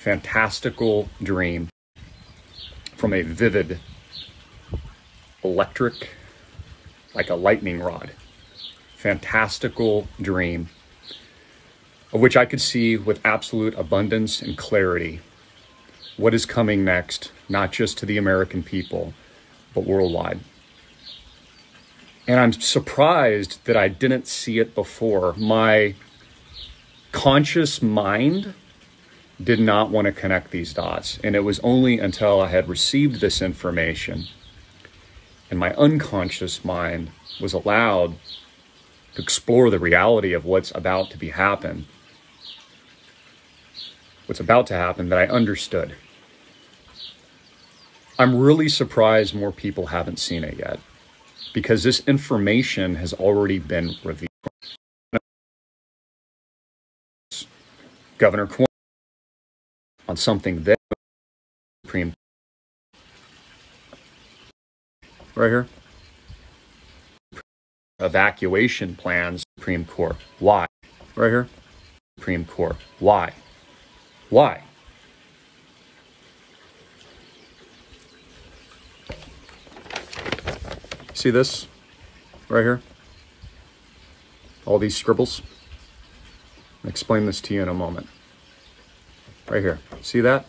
fantastical dream from a vivid electric, like a lightning rod, fantastical dream of which I could see with absolute abundance and clarity what is coming next, not just to the American people, but worldwide. And I'm surprised that I didn't see it before. My conscious mind did not want to connect these dots. And it was only until I had received this information and my unconscious mind was allowed to explore the reality of what's about to be happen what's about to happen that I understood. I'm really surprised more people haven't seen it yet because this information has already been revealed. Governor Cuomo on something that Supreme right here evacuation plans Supreme Court. Why? Right here. Supreme Court. Why? Why? See this right here? All these scribbles? I'll explain this to you in a moment. Right here. See that?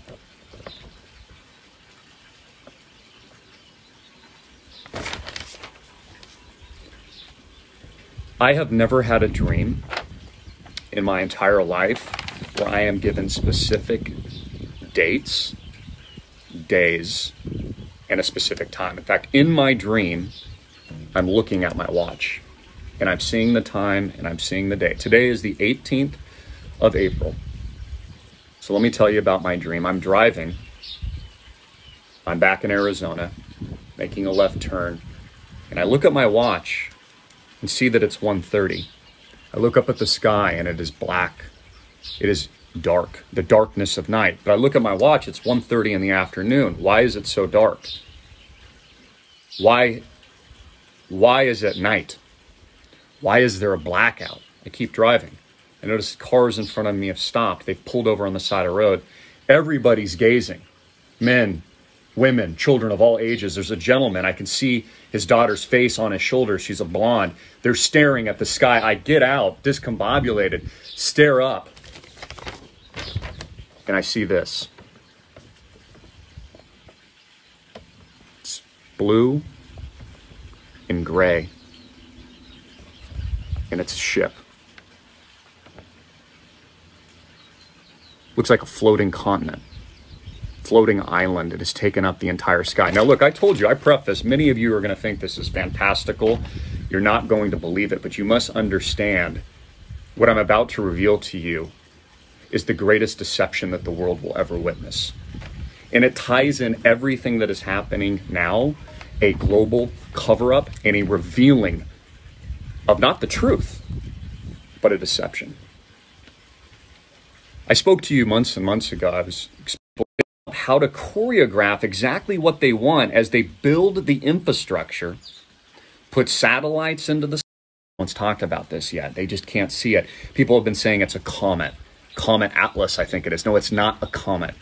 I have never had a dream in my entire life where I am given specific dates, days, and a specific time. In fact, in my dream, I'm looking at my watch and I'm seeing the time and I'm seeing the date. Today is the 18th of April. So let me tell you about my dream. I'm driving. I'm back in Arizona, making a left turn, and I look at my watch and see that it's 1:30. I look up at the sky and it is black it is dark, the darkness of night. But I look at my watch, it's 1:30 in the afternoon. Why is it so dark? Why why is it night? Why is there a blackout? I keep driving. I notice cars in front of me have stopped. They've pulled over on the side of the road. Everybody's gazing. Men, women, children of all ages. There's a gentleman. I can see his daughter's face on his shoulder. She's a blonde. They're staring at the sky. I get out, discombobulated, stare up and I see this. It's blue and gray, and it's a ship. Looks like a floating continent, floating island. It has taken up the entire sky. Now, look, I told you, I preface, many of you are going to think this is fantastical. You're not going to believe it, but you must understand what I'm about to reveal to you is the greatest deception that the world will ever witness. And it ties in everything that is happening now a global cover up and a revealing of not the truth, but a deception. I spoke to you months and months ago. I was explaining how to choreograph exactly what they want as they build the infrastructure, put satellites into the. No one's talked about this yet. They just can't see it. People have been saying it's a comet. Comet Atlas, I think it is. No, it's not a comet.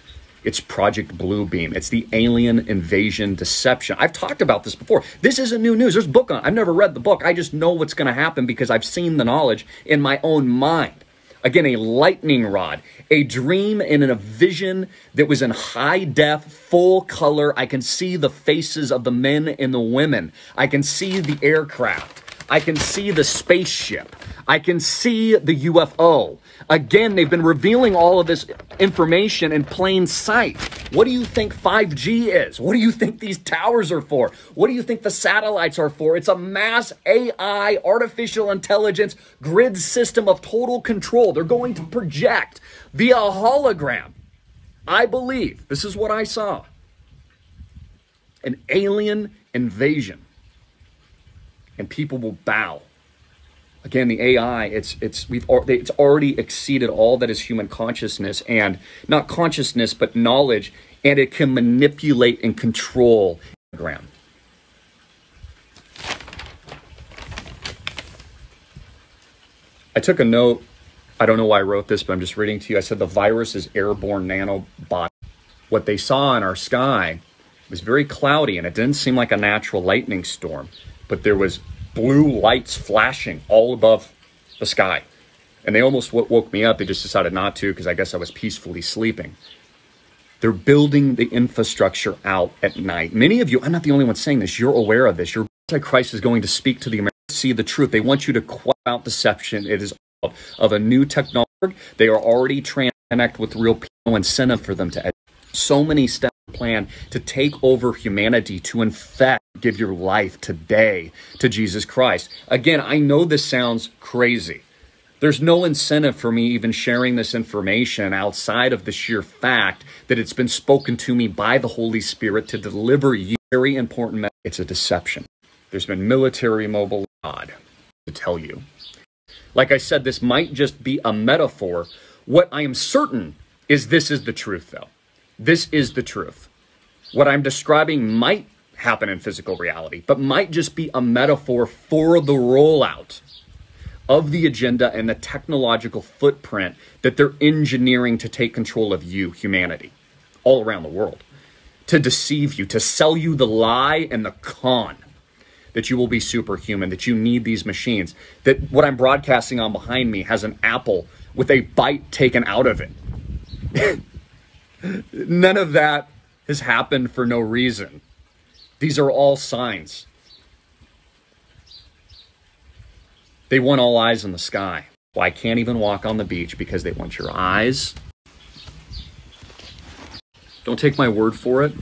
It's Project Bluebeam. It's the alien invasion deception. I've talked about this before. This isn't new news. There's a book on it. I've never read the book. I just know what's going to happen because I've seen the knowledge in my own mind. Again, a lightning rod, a dream and a vision that was in high def, full color. I can see the faces of the men and the women. I can see the aircraft. I can see the spaceship. I can see the UFO. Again, they've been revealing all of this information in plain sight. What do you think 5G is? What do you think these towers are for? What do you think the satellites are for? It's a mass AI, artificial intelligence grid system of total control. They're going to project via a hologram. I believe, this is what I saw an alien invasion and people will bow. Again, the AI, it's it's we've it's already exceeded all that is human consciousness and not consciousness but knowledge, and it can manipulate and control the ground. I took a note I don't know why I wrote this, but I'm just reading to you. I said the virus is airborne nanobot. What they saw in our sky was very cloudy and it didn't seem like a natural lightning storm, but there was blue lights flashing all above the sky. And they almost woke me up. They just decided not to because I guess I was peacefully sleeping. They're building the infrastructure out at night. Many of you, I'm not the only one saying this, you're aware of this. Your Antichrist is going to speak to the Americans, see the truth. They want you to quell out deception. It is of a new technology. They are already trying connect with real people, incentive for them to educate. So many steps plan to take over humanity, to infect, give your life today to Jesus Christ. Again, I know this sounds crazy. There's no incentive for me even sharing this information outside of the sheer fact that it's been spoken to me by the Holy Spirit to deliver you very important message. It's a deception. There's been military mobile God to tell you. Like I said, this might just be a metaphor. What I am certain is this is the truth, though. This is the truth. What I'm describing might happen in physical reality, but might just be a metaphor for the rollout of the agenda and the technological footprint that they're engineering to take control of you, humanity, all around the world, to deceive you, to sell you the lie and the con that you will be superhuman, that you need these machines, that what I'm broadcasting on behind me has an apple with a bite taken out of it. None of that has happened for no reason. These are all signs. They want all eyes in the sky. Well, can't even walk on the beach because they want your eyes. Don't take my word for it.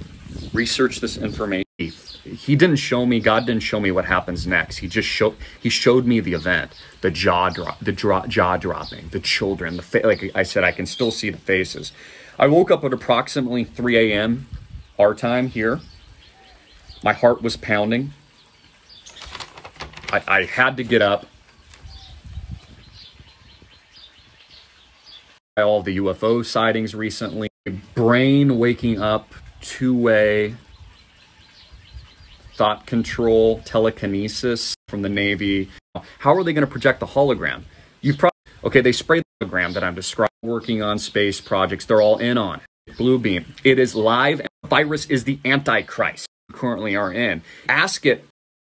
Research this information. He didn't show me. God didn't show me what happens next. He just showed. He showed me the event, the jaw drop, the jaw dropping, the children. The fa- like I said, I can still see the faces. I woke up at approximately 3 a.m. our time here. My heart was pounding. I, I had to get up. all the UFO sightings recently, brain waking up two way thought control, telekinesis from the Navy. How are they going to project the hologram? You've probably, okay, they sprayed the hologram that I'm describing, working on space projects. They're all in on Blue Beam. It is live. Virus is the Antichrist currently are in. Ask it